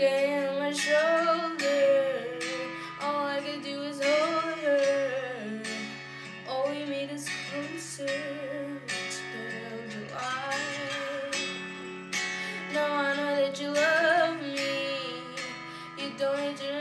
again on my shoulder. All I could do is hold her. All we made us closer till July. Now I know that you love me. You don't need to.